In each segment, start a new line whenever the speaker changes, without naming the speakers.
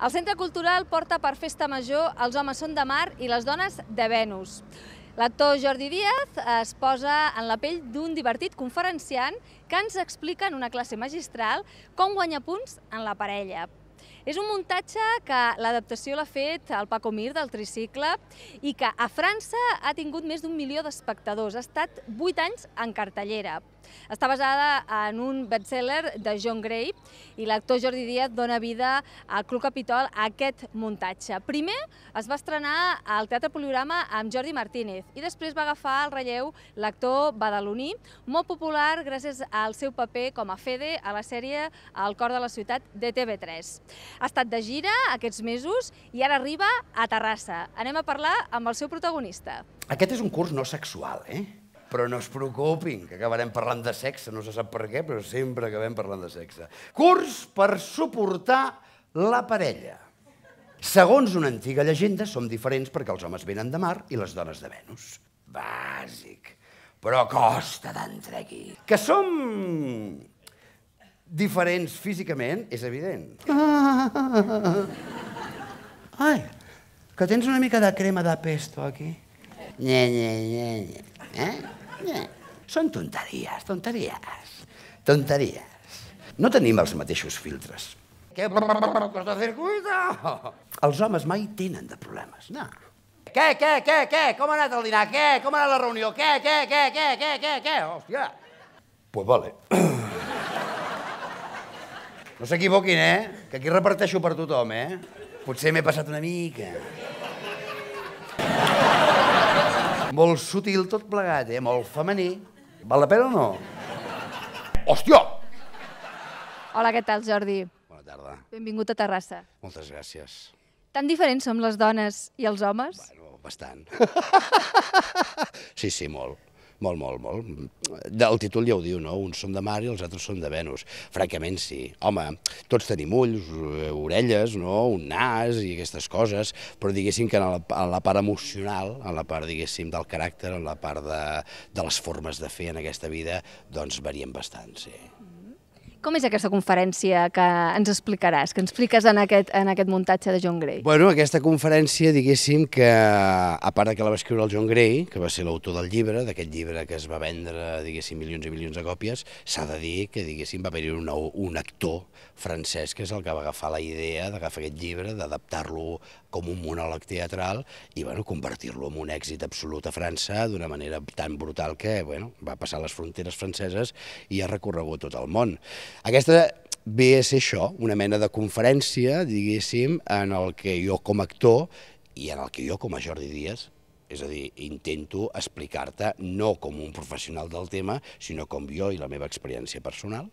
El Centre Cultural porta per festa major Els homes són de mar i les dones de Venus. L'actor Jordi Díaz es posa en la pell d'un divertit conferenciant que ens explica en una classe magistral com guanyar punts en la parella. És un muntatge que l'adaptació l'ha fet el Paco Mir del Tricicle i que a França ha tingut més d'un milió d'espectadors. Ha estat vuit anys en cartellera. Està basada en un bestseller de John Gray i l'actor Jordi Díaz dona vida al Club Capitol a aquest muntatge. Primer es va estrenar al Teatre Poliorama amb Jordi Martínez i després va agafar el relleu l'actor badaloní, molt popular gràcies al seu paper com a Fede a la sèrie El cor de la ciutat de TV3. Ha estat de gira aquests mesos i ara arriba a Terrassa. Anem a parlar amb el seu protagonista.
Aquest és un curs no sexual, eh? Però no es preocupin, que acabarem parlant de sexe, no se sap per què, però sempre acabem parlant de sexe. Curs per suportar la parella. Segons una antiga llegenda, som diferents perquè els homes venen de mar i les dones de Venus. Bàsic. Però costa d'entrar aquí. Que som diferents físicament, és evident. Ai, que tens una mica de crema de pesto aquí. Nye, nye, nye, nye. Eh? Nye. Són tonteries, tonteries. Tonteries. No tenim els mateixos filtres. Què? Cortocircuito! Els homes mai tenen de problemes, no. Què, què, què, què? Com ha anat el dinar? Què? Com ha anat la reunió? Què, què, què, què, què, què, què? Hòstia. Pues vale. No s'equivoquin, eh? Que aquí reparteixo per tothom, eh? Potser m'he passat una mica. Molt sutil tot plegat, eh? Molt femení. Val la pena o no? Hòstia!
Hola, què tal, Jordi?
Bona tarda.
Benvingut a Terrassa.
Moltes gràcies.
Tan diferents som les dones i els homes?
Bueno, bastant. sí, sí, molt. Molt, molt, molt. El títol ja ho diu, no? Uns són de mar i els altres són de Venus. Francament, sí. Home, tots tenim ulls, eh, orelles, no? un nas i aquestes coses, però diguéssim que en la, en la part emocional, en la part, diguéssim, del caràcter, en la part de, de les formes de fer en aquesta vida, doncs varien bastant, sí.
Com és aquesta conferència que ens explicaràs, que ens expliques en aquest, en aquest muntatge de John Gray?
Bueno, aquesta conferència, diguéssim que, a part de que la va escriure el John Gray, que va ser l'autor del llibre, d'aquest llibre que es va vendre, diguéssim, milions i milions de còpies, s'ha de dir que, diguéssim, va haver-hi un, un actor francès que és el que va agafar la idea d'agafar aquest llibre, d'adaptar-lo com un monòleg teatral i, bueno, convertir-lo en un èxit absolut a França d'una manera tan brutal que, bueno, va passar les fronteres franceses i ha recorregut tot el món. Aquesta ve a ser això, una mena de conferència, diguéssim, en el que jo com a actor i en el que jo com a Jordi Díaz és a dir, intento explicar-te no com un professional del tema, sinó com jo i la meva experiència personal,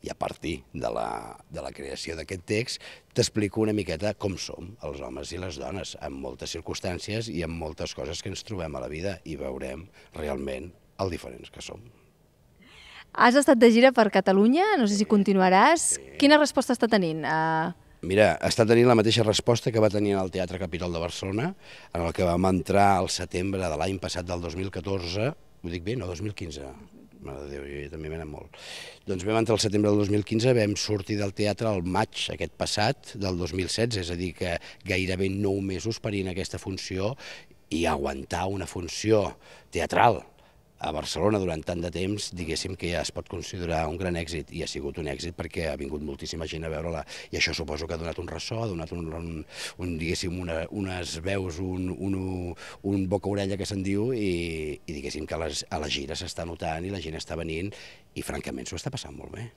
i a partir de la, de la creació d'aquest text t'explico una miqueta com som els homes i les dones, en moltes circumstàncies i en moltes coses que ens trobem a la vida i veurem realment el diferents que som.
Has estat de gira per Catalunya, no sé si continuaràs. Quina resposta està tenint? Uh...
Mira, està tenint la mateixa resposta que va tenir al Teatre Capitol de Barcelona, en el que vam entrar al setembre de l'any passat del 2014, ho dic bé, no, 2015, mare de Déu, jo també m'he molt. Doncs vam entrar al setembre del 2015, vam sortir del teatre al maig aquest passat del 2016, és a dir, que gairebé nou mesos parint aquesta funció i aguantar una funció teatral a Barcelona durant tant de temps, diguéssim que ja es pot considerar un gran èxit, i ha sigut un èxit perquè ha vingut moltíssima gent a veure-la, i això suposo que ha donat un ressò, ha donat un, un, un diguéssim, una, unes veus, un, un, un boca-orella que se'n diu, i, i diguéssim que a, les, a la gira s'està notant i la gent està venint, i francament s'ho està passant molt bé.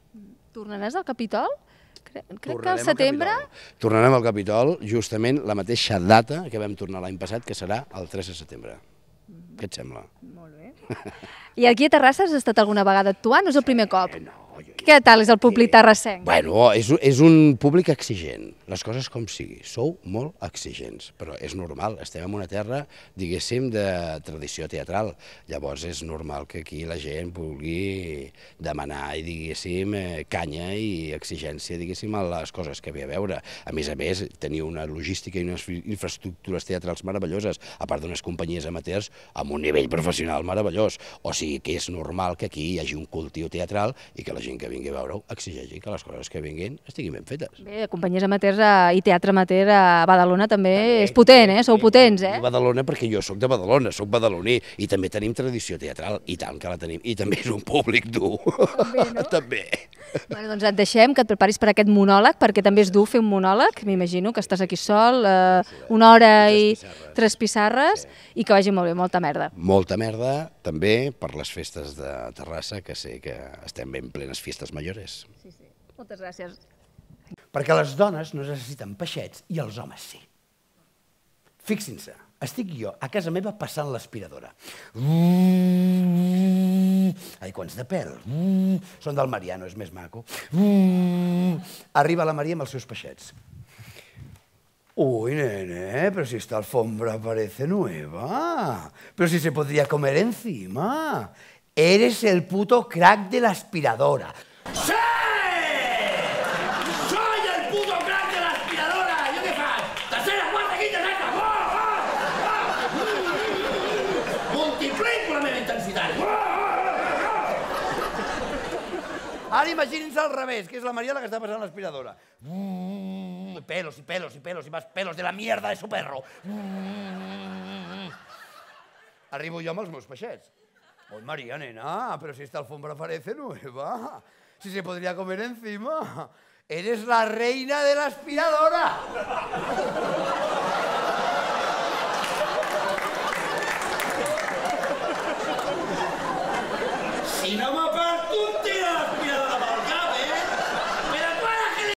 Tornaràs al Capitol? Crec, crec que al setembre...
Al Tornarem al Capitol justament la mateixa data que vam tornar l'any passat, que serà el 3 de setembre. Què et sembla?
Molt bé. I aquí a Terrassa has estat alguna vegada actuant o és el primer cop?
Eh, no, jo...
Què tal és el públic terrassenc?
Bueno, és, és un públic exigent, les coses com sigui. Sou molt exigents, però és normal. Estem en una terra, diguéssim, de tradició teatral. Llavors és normal que aquí la gent vulgui demanar, i diguéssim, eh, canya i exigència, diguéssim, a les coses que ve a veure. A més a més, teniu una logística i unes infraestructures teatrals meravelloses, a part d'unes companyies amateurs amb un nivell professional meravellós. O sigui que és normal que aquí hi hagi un cultiu teatral i que la gent
gent que vingui a veure-ho exigeixi que les coses que vinguin estiguin ben fetes.
Bé, companyies amateurs eh, i teatre amateur a Badalona també, és potent, eh? Sou potents, eh?
Badalona perquè jo sóc de Badalona, sóc badaloní, i també tenim tradició teatral, i tant que la tenim, i també és un públic dur.
També, no?
també.
Bueno, doncs et deixem que et preparis per aquest monòleg, perquè també és dur fer un monòleg, m'imagino que estàs aquí sol, eh, una hora i
tres pissarres.
pissarres, i que vagi molt bé, molta merda.
Molta merda, també, per les festes de Terrassa, que sé que estem ben plenes festes majores.
Sí, sí. Moltes gràcies.
Perquè les dones no necessiten peixets i els homes sí. Fixin-se, estic jo a casa meva passant l'aspiradora. Ai, quants de pèl. Són del Mariano, és més maco. Arriba la Maria amb els seus peixets. Uy, nene, pero si esta alfombra parece nueva. Pero si se podría comer encima. Eres el puto crack de la aspiradora. ¡Sí! ¡Soy el puto crack de la aspiradora! ¿Yo qué faig? Tercera, quarta, quinta, sexta! Oh, oh, Multiplico la meva intensitat! Oh, Ara imaginin-se al revés, que és la Maria la que està passant l'aspiradora. Mm, pelos y pelos y pelos y más pelos de la mierda de su perro. Mm. Arribo jo amb els meus peixets. Oi, Maria, nena, pero si esta alfombra parece nueva. Si se podría comer encima. Eres la reina de la aspiradora.